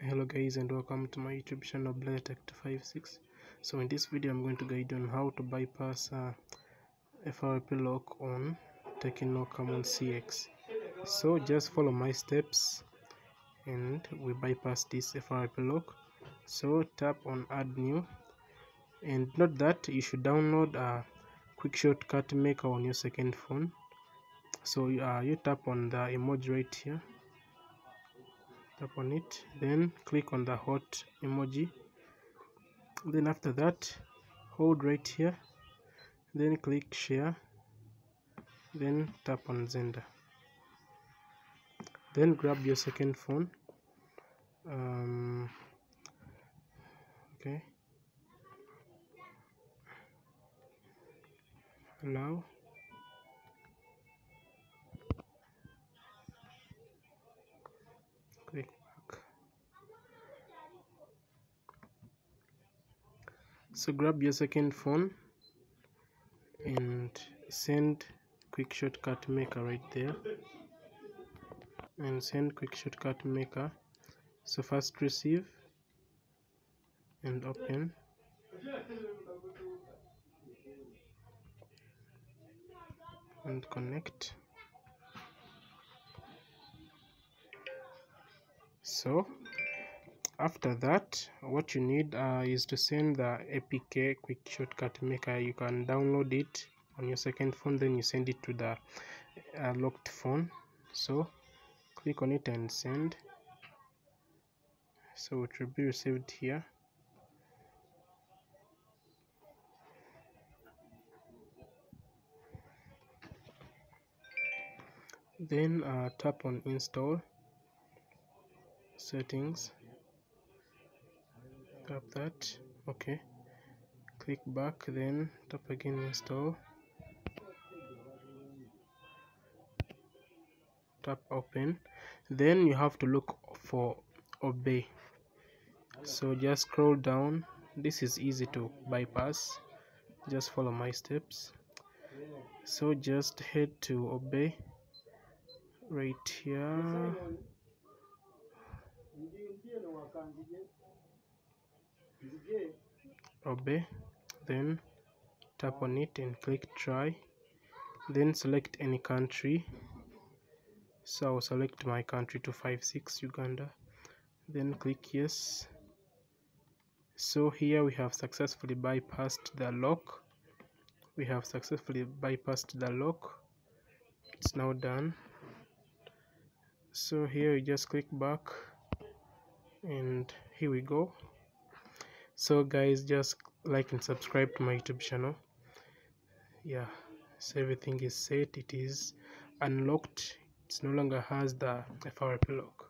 hello guys and welcome to my youtube channel BlairTech256 so in this video i'm going to guide you on how to bypass uh, FRP lock on Tecno Camon CX so just follow my steps and we bypass this FRP lock. So tap on add new. And note that you should download a quick shortcut maker on your second phone. So you uh, you tap on the emoji right here tap on it then click on the hot emoji. Then after that hold right here then click share then tap on Xender then grab your second phone. Um, okay. Allow so grab your second phone and send quick shortcut maker right there. And send quick shortcut maker. So first receive and open. And connect so after that what you need uh, is to send the apk quick shortcut maker. You can download it on your second phone then you send it to the uh, locked phone. So click on it and send. So it will be received here. Then uh, tap on install settings. Tap that. Okay. Click back then tap again install. Tap open. Then you have to look for obey. So just scroll down. This is easy to bypass. Just follow my steps. So just head to obey. Right here obey then tap on it and click try. Then select any country. So I'll select my country to 256 Uganda. Then click yes. So here we have successfully bypassed the lock. We have successfully bypassed the lock. It's now done. So here you just click back and here we go. So guys just like and subscribe to my youtube channel. Yeah so everything is set it is unlocked. It no longer has the FRP lock